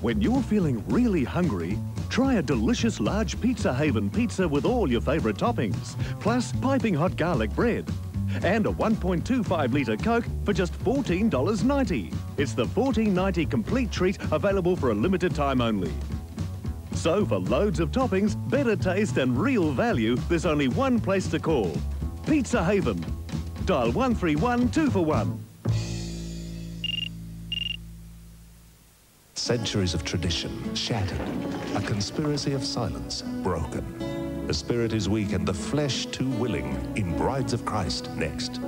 When you're feeling really hungry, try a delicious large Pizza Haven pizza with all your favourite toppings, plus piping hot garlic bread. And a 1.25 litre Coke for just $14.90. It's the $14.90 complete treat available for a limited time only. So for loads of toppings, better taste and real value, there's only one place to call. Pizza Haven. Dial 131 2 for 1. Centuries of tradition shattered. A conspiracy of silence broken. The spirit is weak and the flesh too willing in Brides of Christ next.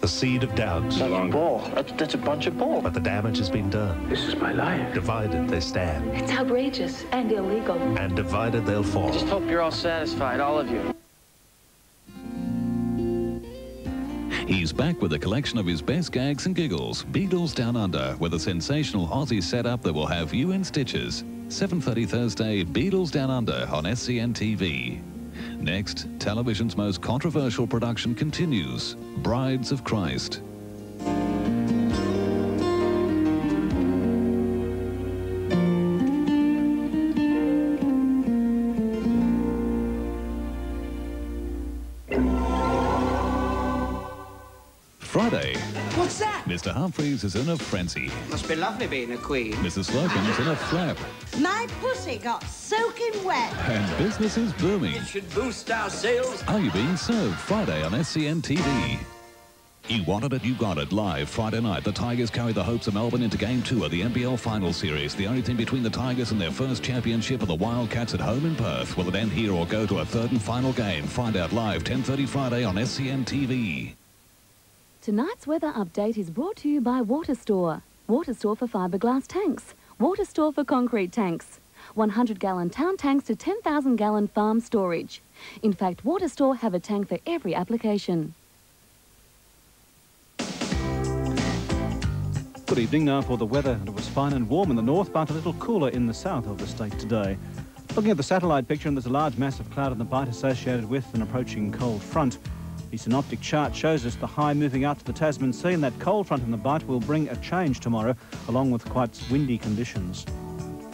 The seed of doubt. Ball. That's, that's a bunch of ball. But the damage has been done. This is my life. Divided they stand. It's outrageous and illegal. And divided they'll fall. Just hope you're all satisfied, all of you. He's back with a collection of his best gags and giggles. Beadle's Down Under, with a sensational Aussie setup that will have you in stitches. 7.30 Thursday, Beadle's Down Under on SCN TV. Next, television's most controversial production continues, Brides of Christ. Mr. Humphries is in a frenzy. Must be lovely being a queen. Mrs. Slocombe's in a flap. My pussy got soaking wet. And business is booming. should boost our sales. Are you being served Friday on SCN TV? You wanted it, you got it. Live Friday night, the Tigers carry the hopes of Melbourne into Game 2 of the NBL Final Series. The only thing between the Tigers and their first championship are the Wildcats at home in Perth. Will it end here or go to a third and final game? Find out live 10.30 Friday on SCN TV. Tonight's weather update is brought to you by Water Store. Water Store for fiberglass tanks. Water Store for concrete tanks. 100 gallon town tanks to 10,000 gallon farm storage. In fact, Water Store have a tank for every application. Good evening now for the weather. It was fine and warm in the north, but a little cooler in the south of the state today. Looking at the satellite picture, and there's a large mass of cloud in the bight associated with an approaching cold front. The synoptic chart shows us the high moving out to the Tasman Sea, and that cold front in the bight will bring a change tomorrow, along with quite windy conditions.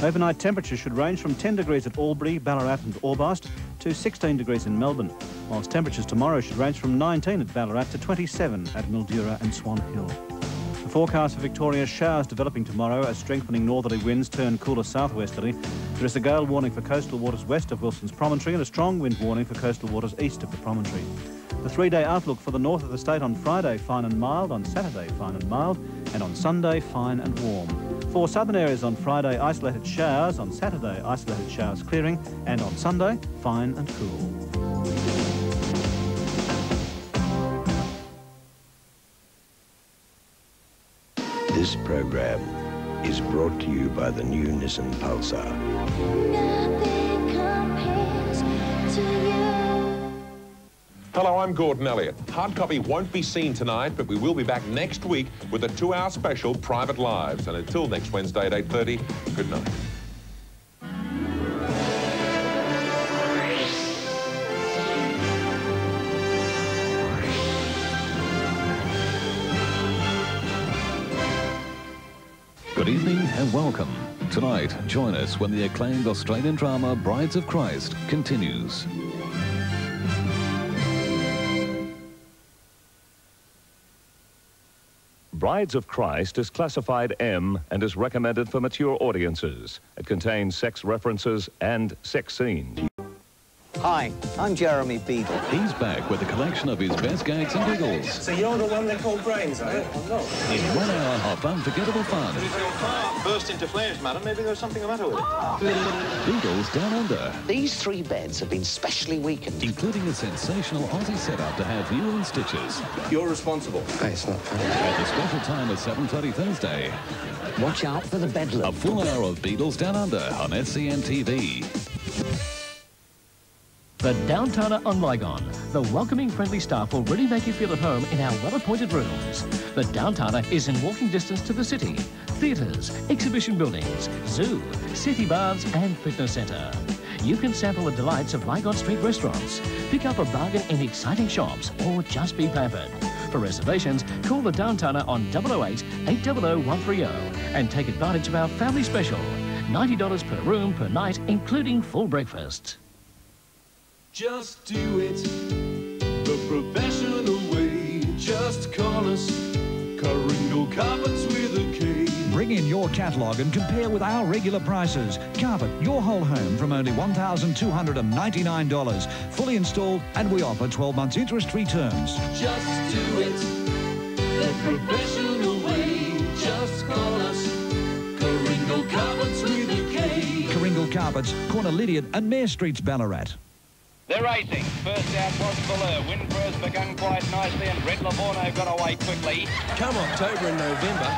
Overnight temperatures should range from 10 degrees at Albury, Ballarat and Orbost to 16 degrees in Melbourne, whilst temperatures tomorrow should range from 19 at Ballarat to 27 at Mildura and Swan Hill. The forecast for Victoria showers developing tomorrow as strengthening northerly winds turn cooler southwesterly. There is a gale warning for coastal waters west of Wilson's Promontory and a strong wind warning for coastal waters east of the Promontory. The three-day outlook for the north of the state on Friday, fine and mild, on Saturday, fine and mild, and on Sunday, fine and warm. For southern areas on Friday, isolated showers, on Saturday, isolated showers clearing, and on Sunday, fine and cool. This program is brought to you by the new Nissan Pulsar. Hello, I'm Gordon Elliott. Hard copy won't be seen tonight, but we will be back next week with a two-hour special, Private Lives. And until next Wednesday at 8.30, good night. Good evening and welcome. Tonight, join us when the acclaimed Australian drama Brides of Christ continues. Brides of Christ is classified M and is recommended for mature audiences. It contains sex references and sex scenes. Hi, I'm Jeremy Beadle. He's back with a collection of his best gags and giggles. So you're the one they call brains, are you? Oh, no. In one hour of unforgettable fun. If your car burst into flames, madam, maybe there's something the matter with it. Beadle's Down Under. These three beds have been specially weakened. Including a sensational Aussie setup to have you in stitches. You're responsible. Hey, it's not funny. At the special time at 7.30 Thursday. Watch out for the bedlam. A full hour of Beadle's Down Under on SCN TV. The Downtowner on Lygon. The welcoming, friendly staff will really make you feel at home in our well-appointed rooms. The Downtowner is in walking distance to the city, theatres, exhibition buildings, zoo, city baths and fitness centre. You can sample the delights of Lygon Street restaurants, pick up a bargain in exciting shops or just be pampered. For reservations, call the Downtowner on 008 800 130 and take advantage of our family special. $90 per room per night, including full breakfast. Just do it the professional way. Just call us Coringo Carpets with a K. Bring in your catalogue and compare with our regular prices. Carpet your whole home from only $1,299. Fully installed and we offer 12 months interest-free terms. Just do it the professional way. Just call us Coringo Carpets with a K. Coringle Carpets, Corner Lydiard and Mair Streets, Ballarat. They're racing. First out was Valeur. Winfrey's begun quite nicely and Red Lavorno got away quickly. Come October and November,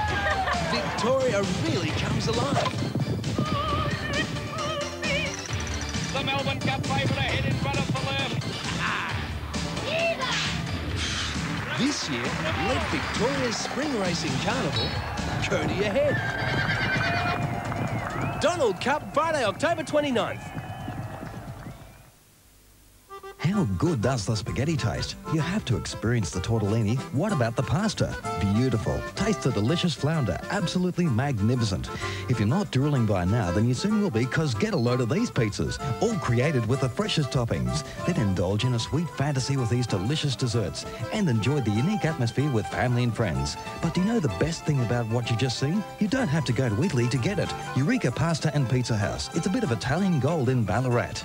Victoria really comes alive. The Melbourne Cup favourite ahead in front of Valeur. This year, let Victoria's Spring Racing Carnival go to your head. Donald Cup, Friday, October 29th. How good does the spaghetti taste? You have to experience the tortellini. What about the pasta? Beautiful. Taste the delicious flounder. Absolutely magnificent. If you're not drooling by now, then you soon will be, because get a load of these pizzas, all created with the freshest toppings. Then indulge in a sweet fantasy with these delicious desserts and enjoy the unique atmosphere with family and friends. But do you know the best thing about what you just seen? You don't have to go to Italy to get it. Eureka Pasta and Pizza House. It's a bit of Italian gold in Ballarat.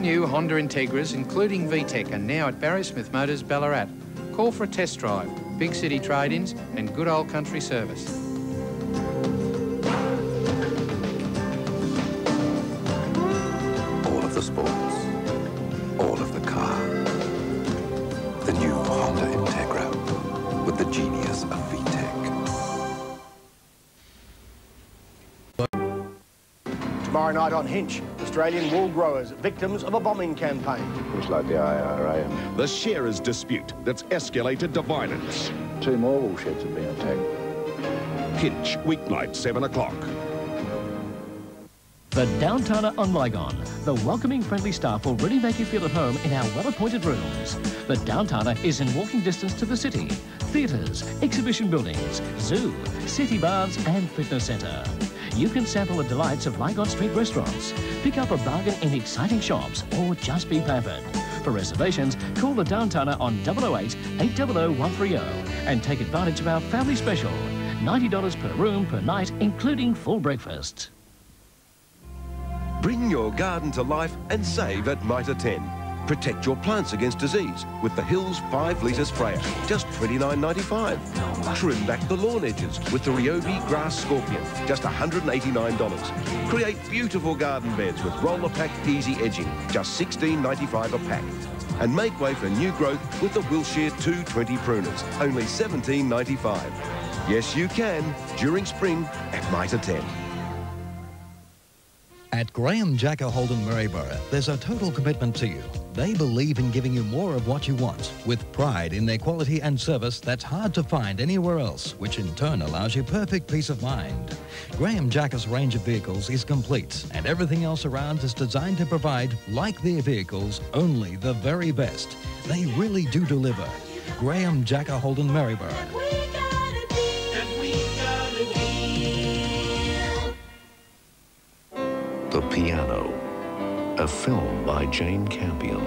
All-new Honda Integras, including VTEC, are now at Barry Smith Motors, Ballarat. Call for a test drive, big city trade-ins and good old country service. All of the sports. Tomorrow night on Hinch, Australian wool growers, victims of a bombing campaign. Looks like the IRA. The sharers dispute that's escalated to violence. Two more wool sheds have been attacked. Hinch, weeknight, 7 o'clock. The Downtowner on Lygon. The welcoming, friendly staff will really make you feel at home in our well-appointed rooms. The Downtowner is in walking distance to the city, theatres, exhibition buildings, zoo, city bars and fitness centre. You can sample the delights of Lygon Street restaurants, pick up a bargain in exciting shops or just be pampered. For reservations, call the Downtowner on 008 800 130 and take advantage of our family special. $90 per room per night, including full breakfast. Bring your garden to life and save at Mitre 10. Protect your plants against disease with the Hills 5 litre sprayer, just $29.95. Trim back the lawn edges with the Ryobi Grass Scorpion, just $189. Create beautiful garden beds with roller pack easy edging, just $16.95 a pack. And make way for new growth with the Wiltshire 220 pruners, only $17.95. Yes, you can, during spring at Mitre 10. At Graham Jacka Holden Maryborough, there's a total commitment to you. They believe in giving you more of what you want, with pride in their quality and service that's hard to find anywhere else, which in turn allows you perfect peace of mind. Graham Jacka's range of vehicles is complete, and everything else around is designed to provide, like their vehicles, only the very best. They really do deliver. Graham Jacka Holden Maryborough. A film by Jane Campion,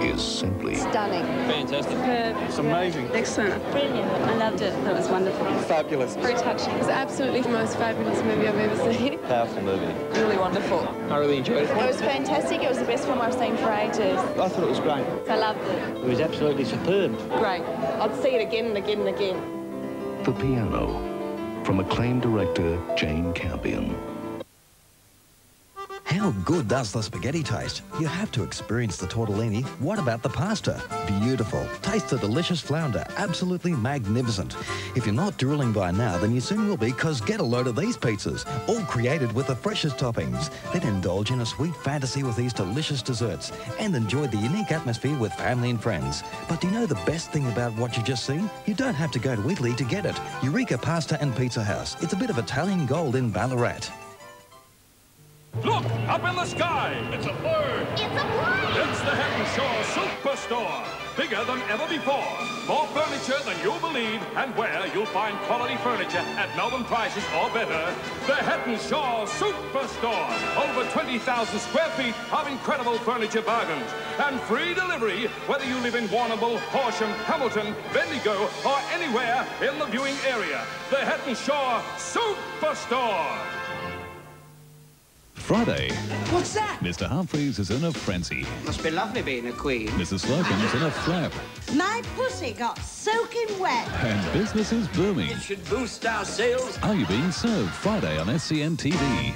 is simply Stunning. Fantastic. Superb. It's amazing. Excellent. Brilliant. I loved it. That was wonderful. Fabulous. Very touching. It was absolutely the most fabulous movie I've ever seen. Powerful movie. Really wonderful. I really enjoyed it. It was fantastic. It was the best film I've seen for ages. I thought it was great. I loved it. It was absolutely superb. Great. I'd see it again and again and again. The Piano, from acclaimed director Jane Campion. How good does the spaghetti taste? You have to experience the tortellini. What about the pasta? Beautiful. Taste the delicious flounder. Absolutely magnificent. If you're not drooling by now, then you soon will be, because get a load of these pizzas, all created with the freshest toppings. Then indulge in a sweet fantasy with these delicious desserts and enjoy the unique atmosphere with family and friends. But do you know the best thing about what you just seen? You don't have to go to Italy to get it. Eureka Pasta and Pizza House. It's a bit of Italian gold in Ballarat. Look, up in the sky. It's a bird. It's a plane. It's the Head and Shore Superstore. Bigger than ever before. More furniture than you'll believe and where you'll find quality furniture at Melbourne prices or better. The Head and Shaw Superstore. Over 20,000 square feet of incredible furniture bargains. And free delivery whether you live in Warrnambool, Horsham, Hamilton, Bendigo or anywhere in the viewing area. The Head and Shaw Superstore. Friday, What's that? Mr. Humphries is in a frenzy. Must be lovely being a queen. Mrs. Slocombe's in a flap. My pussy got soaking wet. And business is booming. It should boost our sales. Are you being served? Friday on SCN TV.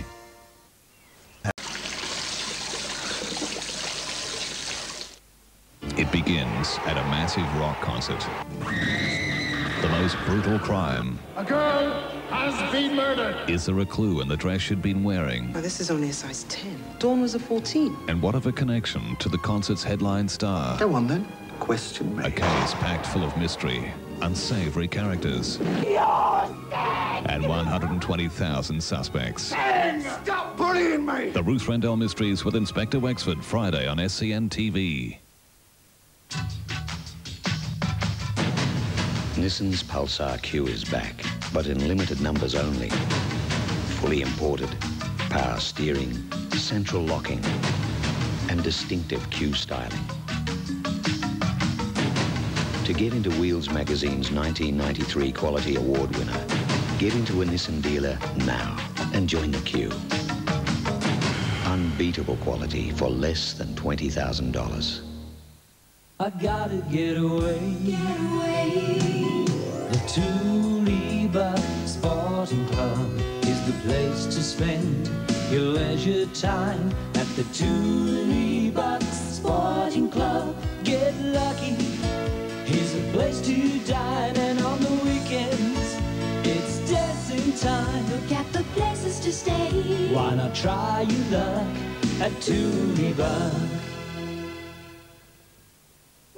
It begins at a massive rock concert. The most brutal crime. A girl has been murdered. Is there a clue in the dress she'd been wearing? Oh, this is only a size 10. Dawn was a 14. And what of a connection to the concert's headline star? Go on then. Question me. A case packed full of mystery, unsavory characters, and 120,000 suspects. Ben, stop bullying me! The Ruth Rendell Mysteries with Inspector Wexford, Friday on SCN TV. Nissan's Pulsar Q is back, but in limited numbers only. Fully imported, power steering, central locking, and distinctive Q styling. To get into Wheels Magazine's 1993 Quality Award winner, get into a Nissan dealer now and join the queue. Unbeatable quality for less than $20,000. I gotta get away. Get away. The Tooleybuc Sporting Club is the place to spend your leisure time at the Tooleybuc Sporting Club. Get lucky. Here's a place to dine, and on the weekends it's dancing time. Look at the places to stay. Why not try your luck at Tooleybuc?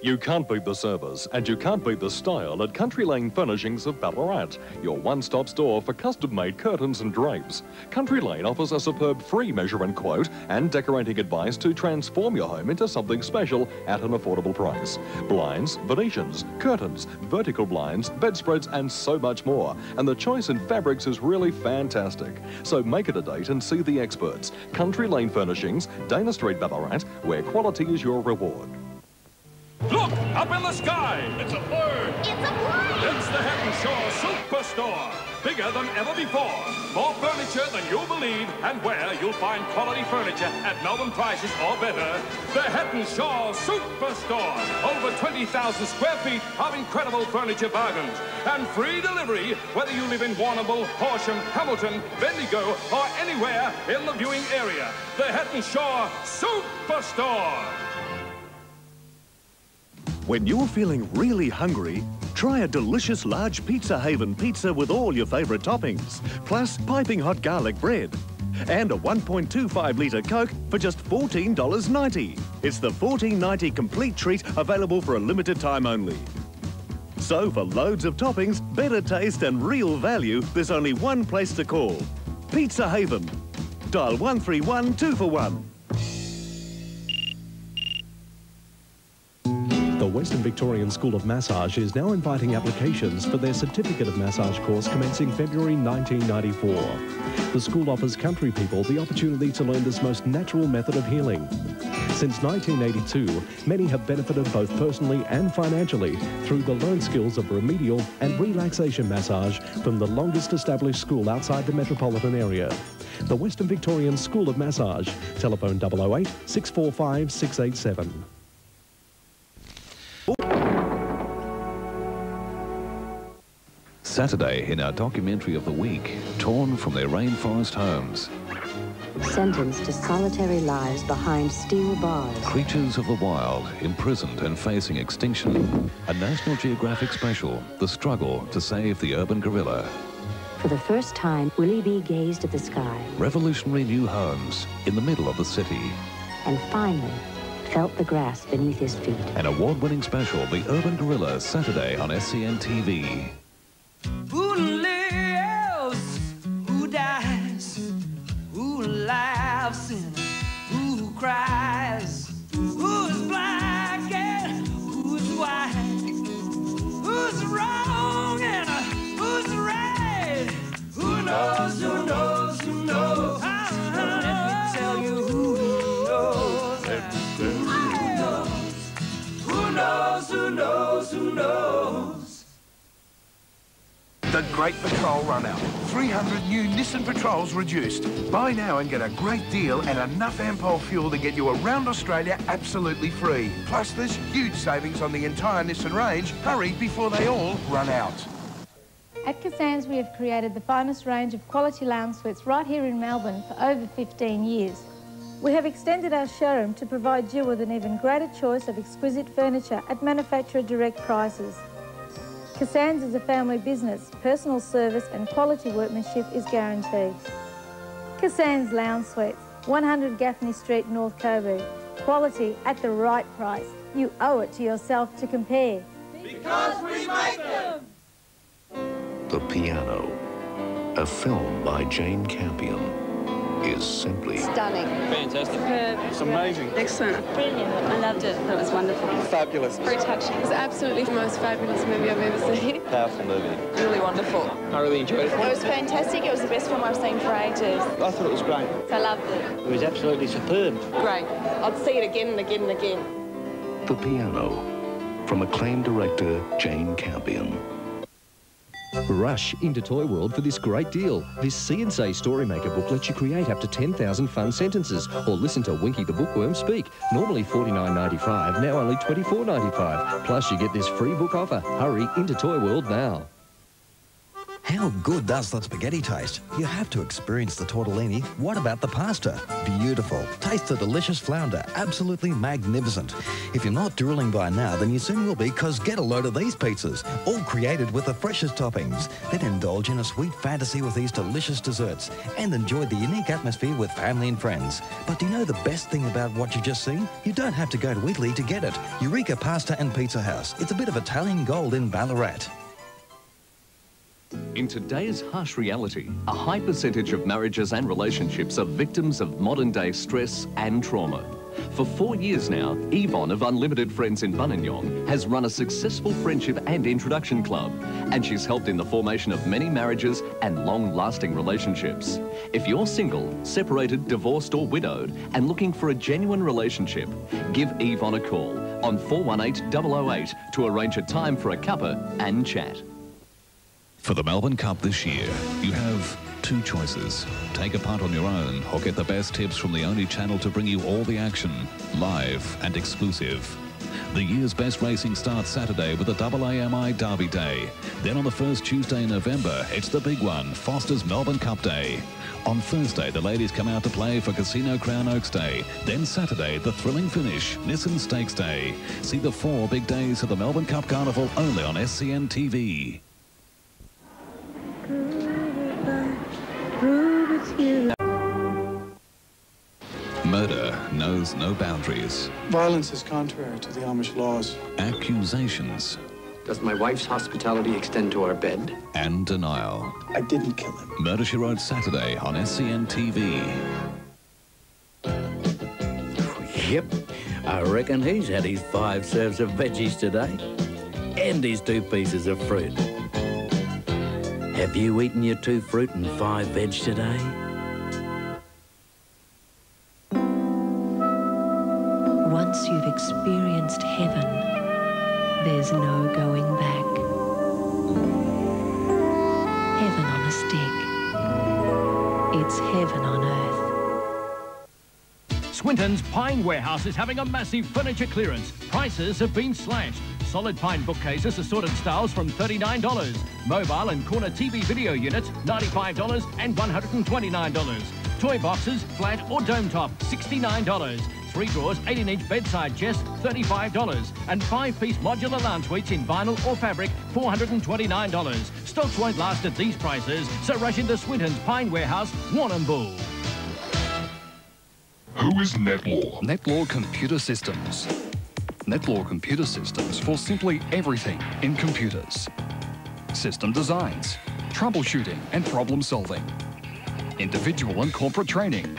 You can't beat the service and you can't beat the style at Country Lane Furnishings of Ballarat, your one-stop store for custom-made curtains and drapes. Country Lane offers a superb free measurement quote and decorating advice to transform your home into something special at an affordable price. Blinds, Venetians, curtains, vertical blinds, bedspreads and so much more. And the choice in fabrics is really fantastic. So make it a date and see the experts. Country Lane Furnishings, Dana Street, Ballarat, where quality is your reward. Look, up in the sky. It's a bird. It's a plane. It's the Head Shore Superstore. Bigger than ever before. More furniture than you'll believe and where you'll find quality furniture at Melbourne prices or better. The Head Shore Superstore. Over 20,000 square feet of incredible furniture bargains. And free delivery whether you live in Warrnambool, Horsham, Hamilton, Bendigo or anywhere in the viewing area. The Head Shore Superstore. When you're feeling really hungry, try a delicious large Pizza Haven pizza with all your favourite toppings, plus piping hot garlic bread. And a 1.25 litre Coke for just $14.90. It's the $14.90 complete treat available for a limited time only. So for loads of toppings, better taste and real value, there's only one place to call. Pizza Haven. Dial 131 2 for 1. Western Victorian School of Massage is now inviting applications for their Certificate of Massage course commencing February 1994. The school offers country people the opportunity to learn this most natural method of healing. Since 1982, many have benefited both personally and financially through the learned skills of remedial and relaxation massage from the longest established school outside the metropolitan area. The Western Victorian School of Massage. Telephone 008 645 687. Saturday in our documentary of the week, torn from their rainforest homes. Sentenced to solitary lives behind steel bars. Creatures of the wild, imprisoned and facing extinction. A National Geographic special, The Struggle to Save the Urban Gorilla. For the first time, Willie B gazed at the sky Revolutionary new homes in the middle of the city. and finally felt the grass beneath his feet. An award-winning special, The Urban Gorilla, Saturday on SCN TV. Who lives? Who dies? Who laughs and who cries? Who's black and who's white? Who's wrong and who's right? Who knows? Who knows? Who knows? Uh-huh. Let me tell you who knows. Who knows? Who knows? Who knows? Who knows? A great patrol run out. 300 new Nissan Patrols reduced. Buy now and get a great deal and enough Ampol fuel to get you around Australia absolutely free. Plus, there's huge savings on the entire Nissan range. Hurry before they all run out. At Cassans, we have created the finest range of quality lounge suites right here in Melbourne for over 15 years. We have extended our showroom to provide you with an even greater choice of exquisite furniture at manufacturer direct prices. Cassans is a family business. Personal service and quality workmanship is guaranteed. Cassans Lounge Suites, 100 Gaffney Street, North Coburg. Quality at the right price. You owe it to yourself to compare. Because we make them! The Piano, a film by Jane Campion, is simply Stunning. Fantastic. Superb. It's amazing. Excellent. Brilliant. I loved it. That was wonderful. Fabulous. Very touching. It's absolutely the most fabulous movie I've ever seen. Powerful movie. Really wonderful. I really enjoyed it. It was fantastic. It was the best film I've seen for ages. I thought it was great. I loved it. It was absolutely superb. Great. I'd see it again and again and again. The Piano, from acclaimed director Jane Campion. Rush into Toy World for this great deal. This Say Storymaker book lets you create up to 10,000 fun sentences or listen to Winky the Bookworm speak. Normally $49.95, now only $24.95. Plus you get this free book offer. Hurry into Toy World now. How good does that spaghetti taste? You have to experience the tortellini. What about the pasta? Beautiful. Taste the delicious flounder. Absolutely magnificent. If you're not drooling by now, then you soon will be, because get a load of these pizzas. All created with the freshest toppings. Then indulge in a sweet fantasy with these delicious desserts and enjoy the unique atmosphere with family and friends. But do you know the best thing about what you just seen? You don't have to go to Italy to get it. Eureka Pasta and Pizza House. It's a bit of Italian gold in Ballarat. In today's harsh reality, a high percentage of marriages and relationships are victims of modern day stress and trauma. For four years now, Yvonne of Unlimited Friends in Buninyong has run a successful friendship and introduction club, and she's helped in the formation of many marriages and long-lasting relationships. If you're single, separated, divorced or widowed, and looking for a genuine relationship, give Yvonne a call on 418 008 to arrange a time for a cuppa and chat. For the Melbourne Cup this year, you have two choices. Take a punt on your own or get the best tips from the only channel to bring you all the action, live and exclusive. The year's best racing starts Saturday with the AAMI Derby Day. Then on the first Tuesday in November, it's the big one, Foster's Melbourne Cup Day. On Thursday, the ladies come out to play for Casino Crown Oaks Day. Then Saturday, the thrilling finish, Nissan Stakes Day. See the four big days of the Melbourne Cup Carnival only on SCN TV. Murder knows no boundaries. Violence is contrary to the Amish laws. Accusations Does my wife's hospitality extend to our bed? and denial. I didn't kill him. Murder She Wrote Saturday on SCN TV. Yep, I reckon he's had his five serves of veggies today. And his two pieces of fruit. Have you eaten your two fruit and five veg today? Once you've experienced heaven, there's no going back. Heaven on a stick. It's heaven on earth. Swinton's Pine Warehouse is having a massive furniture clearance. Prices have been slashed. Solid pine bookcases, assorted styles from $39. Mobile and corner TV video units, $95 and $129. Toy boxes, flat or dome top, $69. Three drawers, 18-inch bedside chest, $35. And five-piece modular lounge suites in vinyl or fabric, $429. Stocks won't last at these prices, so rush into Swinton's Pine Warehouse, Warrnambool. Who is Netlaw? Netlaw Computer Systems. Netlaw Computer Systems for simply everything in computers. System designs, troubleshooting and problem solving, individual and corporate training,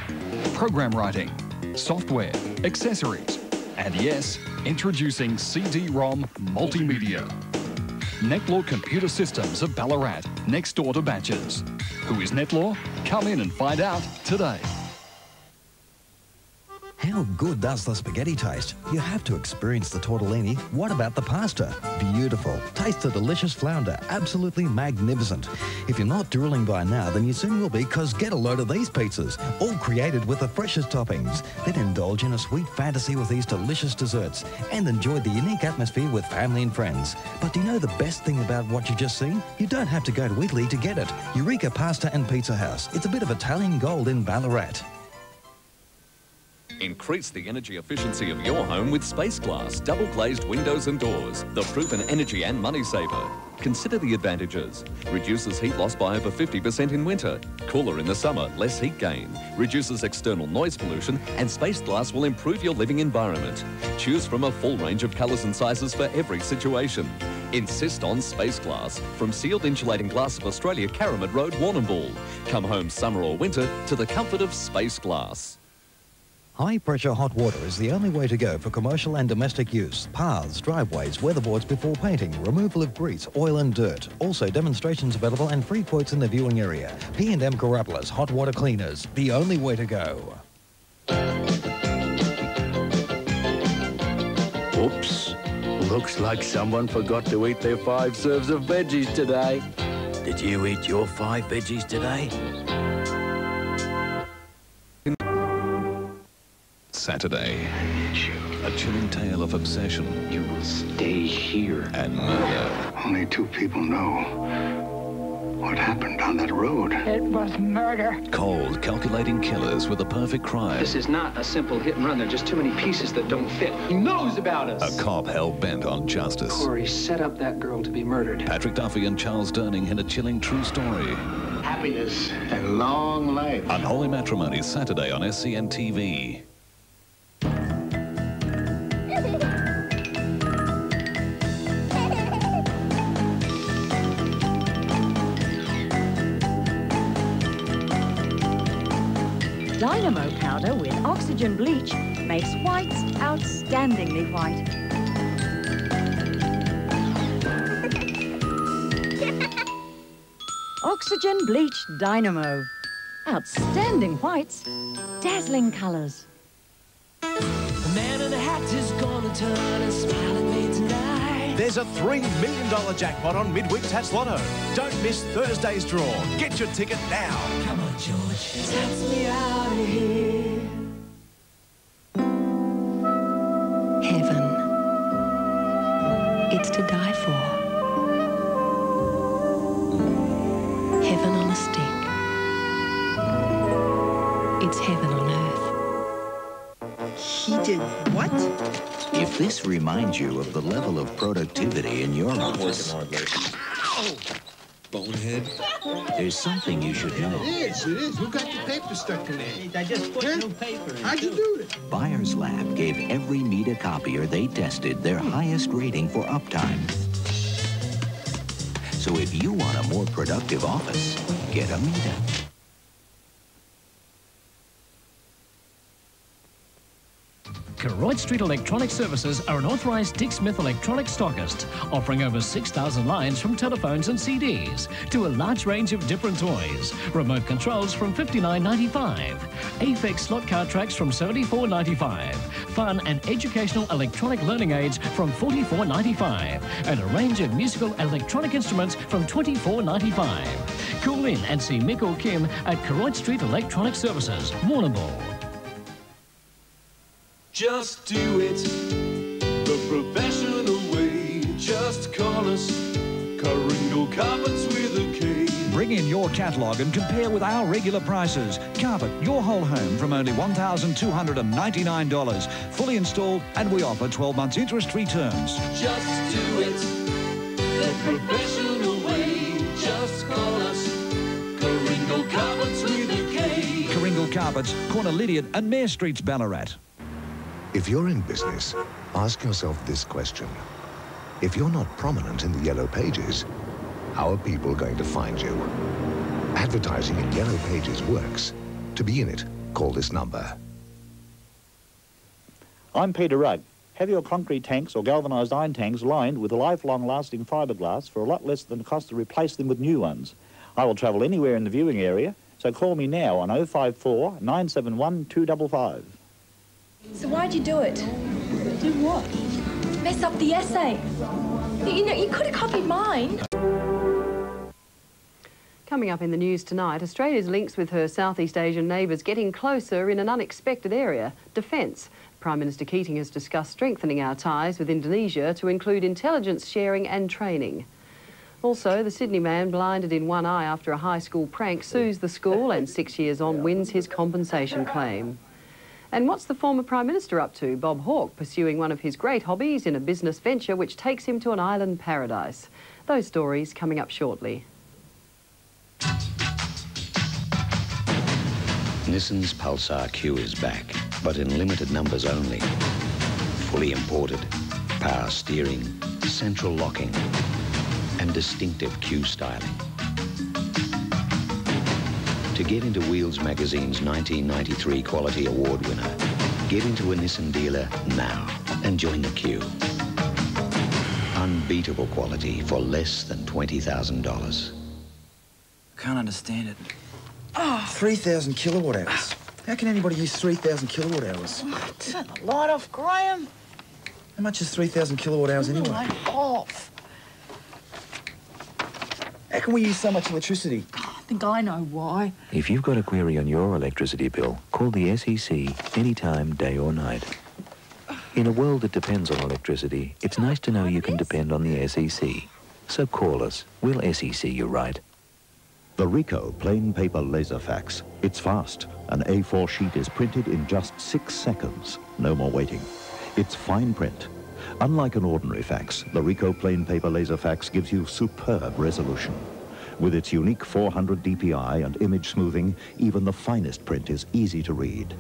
program writing, software, accessories, and yes, introducing CD-ROM multimedia. Netlaw Computer Systems of Ballarat, next door to Batches. Who is Netlaw? Come in and find out today. How good does the spaghetti taste? You have to experience the tortellini. What about the pasta? Beautiful. Taste the delicious flounder. Absolutely magnificent. If you're not drooling by now, then you soon will be, because get a load of these pizzas. All created with the freshest toppings. Then indulge in a sweet fantasy with these delicious desserts and enjoy the unique atmosphere with family and friends. But do you know the best thing about what you've just seen? You don't have to go to Italy to get it. Eureka Pasta and Pizza House. It's a bit of Italian gold in Ballarat. Increase the energy efficiency of your home with Space Glass double glazed windows and doors, the proven energy and money saver. Consider the advantages. Reduces heat loss by over 50% in winter. Cooler in the summer, less heat gain. Reduces external noise pollution and Space Glass will improve your living environment. Choose from a full range of colours and sizes for every situation. Insist on Space Glass from Sealed Insulating Glass of Australia, Caramut Road, Warrnambool. Come home summer or winter to the comfort of Space Glass. High pressure hot water is the only way to go for commercial and domestic use. Paths, driveways, weatherboards before painting, removal of grease, oil and dirt. Also demonstrations available and free quotes in the viewing area. P&M Carapalas Hot Water Cleaners, the only way to go. Oops. Looks like someone forgot to eat their five serves of veggies today. Did you eat your five veggies today? Saturday. A chilling tale of obsession. You will stay here. And murder. Only two people know what happened on that road. It was murder. Cold, calculating killers with a perfect crime. This is not a simple hit and run. There are just too many pieces that don't fit. He knows about us. A cop hell-bent on justice. Corey set up that girl to be murdered. Patrick Duffy and Charles Durning in a chilling true story. Happiness and long life. Unholy Matrimony, Saturday on SCN TV. Oxygen bleach makes whites outstandingly white. Oxygen bleach Dynamo. Outstanding whites, dazzling colours. The man in the hat is gonna turn and smile at me tonight. There's a $3 million jackpot on Midweek Tatts Lotto. Don't miss Thursday's draw. Get your ticket now. Come on, George. Tatts me out of here. It's to die for. Heaven on a stick. It's heaven on earth. He did what? If this reminds you of the level of productivity in your office, Bonehead. there's something you should know. It is, it is. Who got the paper stuck in there? I just put Huh? new paper in, How'd you do it? Buyers Lab gave every Mita copier they tested their highest rating for uptime. So if you want a more productive office, get a Mita. Koroit Street Electronic Services are an authorised Dick Smith electronic stockist, offering over 6,000 lines from telephones and CDs to a large range of different toys. Remote controls from $59.95, AFX slot car tracks from $74.95, fun and educational electronic learning aids from $44.95, and a range of musical electronic instruments from $24.95. Call in and see Mick or Kim at Koroit Street Electronic Services, Warrnambool. Just do it the professional way. Just call us Coringo Carpets with a K. Bring in your catalogue and compare with our regular prices. Carpet your whole home from only $1,299. Fully installed and we offer 12 months interest-free terms. Just do it the professional way. Just call us Coringo Carpets with a K. Carpets, Corner Lydiard and Mair Streets, Ballarat. If you're in business, ask yourself this question. If you're not prominent in the Yellow Pages, how are people going to find you? Advertising in Yellow Pages works. To be in it, call this number. I'm Peter Rugg. Have your concrete tanks or galvanised iron tanks lined with lifelong lasting fiberglass for a lot less than the cost to replace them with new ones. I will travel anywhere in the viewing area, so call me now on 054 971 255. So why'd you do it? Do what? Mess up the essay. You know, you could have copied mine. Coming up in the news tonight, Australia's links with her Southeast Asian neighbours getting closer in an unexpected area, defence. Prime Minister Keating has discussed strengthening our ties with Indonesia to include intelligence sharing and training. Also, the Sydney man blinded in one eye after a high school prank sues the school and six years on wins his compensation claim. And what's the former Prime Minister up to? Bob Hawke pursuing one of his great hobbies in a business venture which takes him to an island paradise. Those stories coming up shortly. Nissan's Pulsar Q is back, but in limited numbers only. Fully imported, power steering, central locking, and distinctive Q styling. To get into Wheels Magazine's 1993 Quality Award winner, get into a Nissan dealer now and join the queue. Unbeatable quality for less than $20,000. Can't understand it. Oh. 3,000 kilowatt hours. How can anybody use 3,000 kilowatt hours? Turn the light off, Graham. How much is 3,000 kilowatt hours anyway? Light off. How can we use so much electricity? I think I know why. If you've got a query on your electricity bill, call the SEC anytime, day or night. In a world that depends on electricity, it's nice to know you can depend on the SEC. So call us. We'll SEC you right. The Ricoh plain paper laser fax. It's fast. An A4 sheet is printed in just six seconds. No more waiting. It's fine print. Unlike an ordinary fax, the Ricoh plain paper laser fax gives you superb resolution. With its unique 400 dpi and image smoothing, even the finest print is easy to read.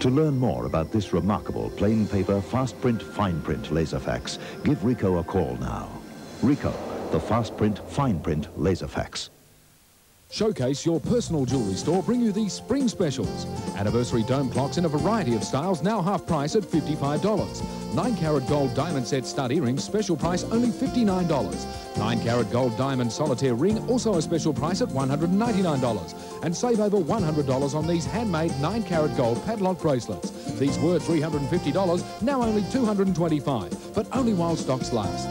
To learn more about this remarkable plain paper, fast print, fine print laser fax, give Ricoh a call now. Ricoh, the fast print, fine print laser fax. Showcase your personal jewellery store bring you these spring specials. Anniversary dome clocks in a variety of styles, now half price at $55. 9 carat gold diamond set stud earrings, special price only $59. 9 carat gold diamond solitaire ring, also a special price at $199. And save over $100 on these handmade 9 carat gold padlock bracelets. These were $350, now only $225, but only while stocks last.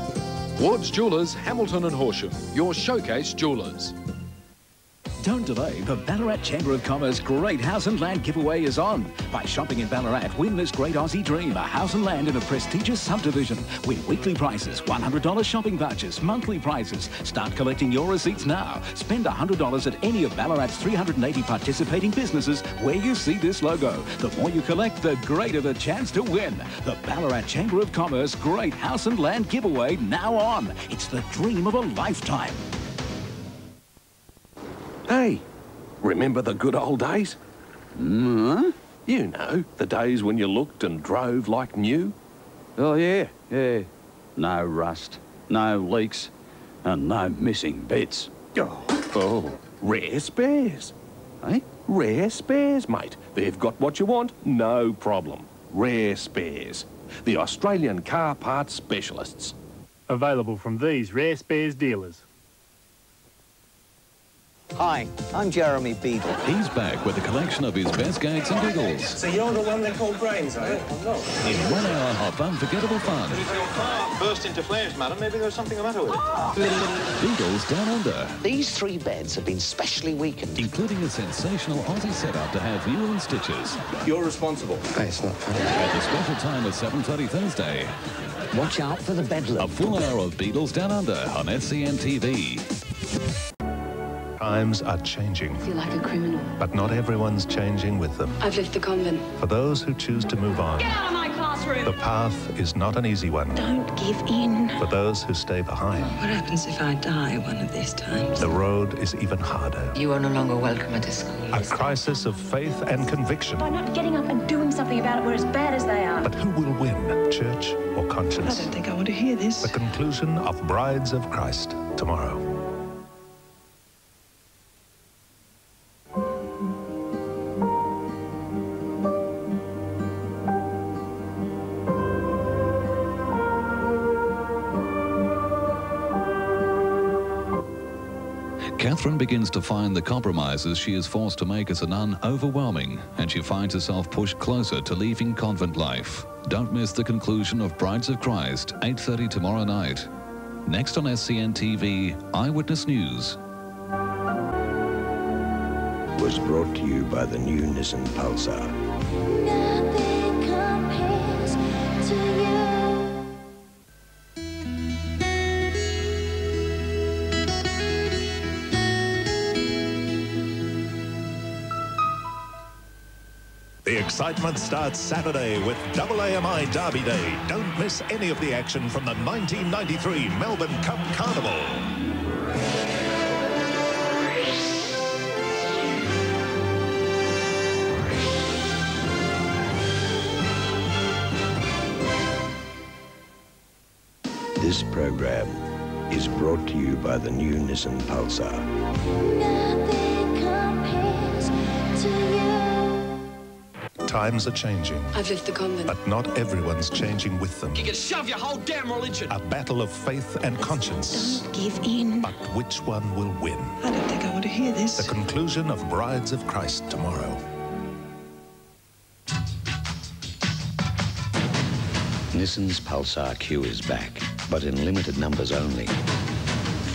Ward's Jewellers, Hamilton and Horsham, your showcase jewellers. Don't delay. The Ballarat Chamber of Commerce Great House and Land giveaway is on. By shopping in Ballarat, win this great Aussie dream, a house and land in a prestigious subdivision. Win weekly prizes, $100 shopping vouchers, monthly prizes. Start collecting your receipts now. Spend $100 at any of Ballarat's 380 participating businesses where you see this logo. The more you collect, the greater the chance to win. The Ballarat Chamber of Commerce Great House and Land giveaway now on. It's the dream of a lifetime. Remember the good old days? Mm, you know, the days when you looked and drove like new. Oh, yeah, yeah. No rust, no leaks, and no missing bits. Oh, oh rare spares. Eh? Rare spares, mate. They've got what you want, no problem. Rare spares. The Australian car parts specialists. Available from these rare spares dealers. Hi, I'm Jeremy Beadle. He's back with a collection of his best gags and giggles. So you're the one they call brains, are you? I'm not. In one hour of unforgettable fun. If your car burst into flames, madam, maybe there's something the matter with it. Ah! Beadle's Down Under. These three beds have been specially weakened. Including a sensational Aussie setup to have you in stitches. You're responsible. Hey, it's not funny. At the special time at 7.30 Thursday. Watch out for the bedlam. A full hour of Beadle's Down Under on SCN TV. Times are changing. I feel like a criminal. But not everyone's changing with them. I've left the convent. For those who choose to move on, Get out of my classroom! the path is not an easy one. Don't give in. For those who stay behind, What happens if I die one of these times? the road is even harder. You are no longer welcome at this school. A crisis of faith and conviction. By not getting up and doing something about it, we're as bad as they are. But who will win, church or conscience? I don't think I want to hear this. The conclusion of Brides of Christ tomorrow. Begins to find the compromises she is forced to make as a nun overwhelming, and she finds herself pushed closer to leaving convent life. Don't miss the conclusion of Brides of Christ, 8.30 tomorrow night. Next on SCN TV, Eyewitness News. Was brought to you by the new Nissan Pulsar. The excitement starts Saturday with Double AMI Derby Day. Don't miss any of the action from the 1993 Melbourne Cup Carnival. This program is brought to you by the new Nissan Pulsar. Times are changing, I've left the convent. but not everyone's changing with them. You can shove your whole damn religion. A battle of faith and conscience. Don't give in. But which one will win? I don't think I want to hear this. The conclusion of Brides of Christ tomorrow. Nissan's Pulsar Q is back, but in limited numbers only.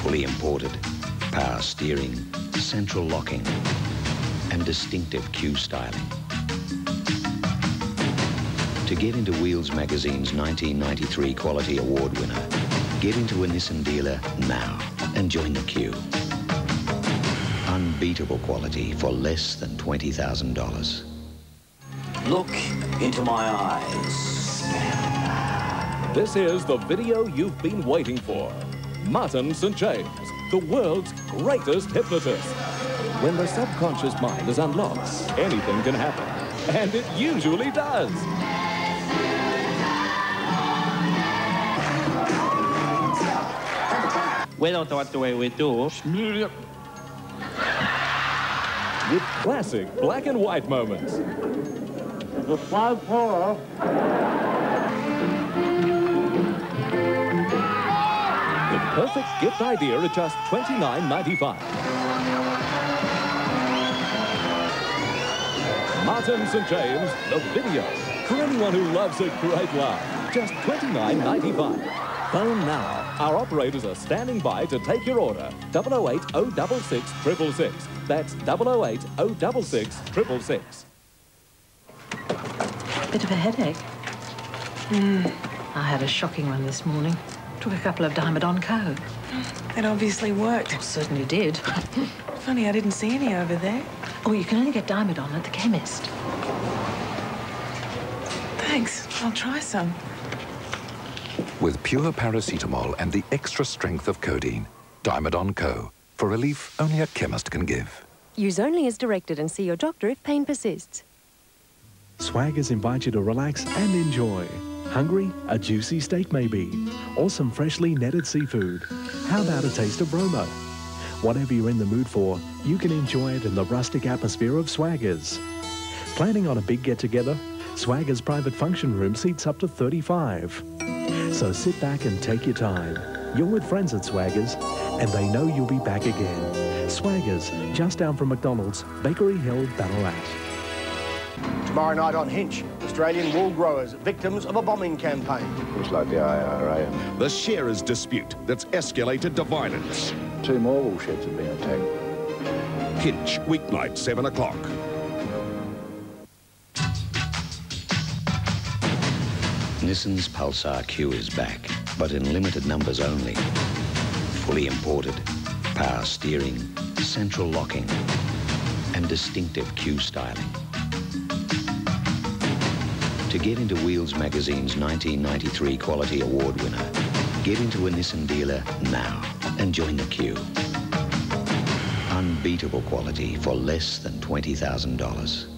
Fully imported, power steering, central locking, and distinctive Q styling. To get into Wheels Magazine's 1993 Quality Award winner, get into a Nissan dealer now and join the queue. Unbeatable quality for less than $20,000. Look into my eyes. This is the video you've been waiting for. Martin St. James, the world's greatest hypnotist. When the subconscious mind is unlocked, anything can happen. And it usually does. We don't know what the way we do. With classic black and white moments. The five four. The perfect gift idea at just $29.95. Martin St. James, the video. For anyone who loves a great laugh, just $29.95. Phone now. Our operators are standing by to take your order. 008 066 666. That's 008 066 666. Bit of a headache. Hmm. I had a shocking one this morning. Took a couple of Dymadon Co. It obviously worked. certainly did. Funny, I didn't see any over there. Oh, you can only get Dymadon at the chemist. Thanks. I'll try some. With pure paracetamol and the extra strength of codeine. Dymadon Co. For relief only a chemist can give. Use only as directed and see your doctor if pain persists. Swaggers invite you to relax and enjoy. Hungry? A juicy steak maybe. Or some freshly netted seafood. How about a taste of Bromo? Whatever you're in the mood for, you can enjoy it in the rustic atmosphere of Swaggers. Planning on a big get-together? Swaggers private function room seats up to 35. So sit back and take your time. You're with friends at Swaggers, and they know you'll be back again. Swaggers, just down from McDonald's, Bakery Hill, Ballarat. Tomorrow night on Hinch, Australian wool growers, victims of a bombing campaign. Looks like the IRA. The shearers' dispute that's escalated to violence. Two more wool sheds have been attacked. Hinch, weeknight, 7 o'clock. Nissan's Pulsar Q is back, but in limited numbers only. Fully imported, power steering, central locking, and distinctive Q styling. To get into Wheels Magazine's 1993 Quality Award winner, get into a Nissan dealer now and join the queue. Unbeatable quality for less than $20,000.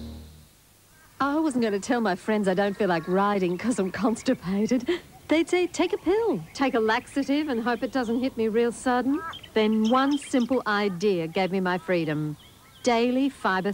I wasn't going to tell my friends I don't feel like riding because I'm constipated. They'd say, take a pill, take a laxative and hope it doesn't hit me real sudden. Then one simple idea gave me my freedom. Daily fibre...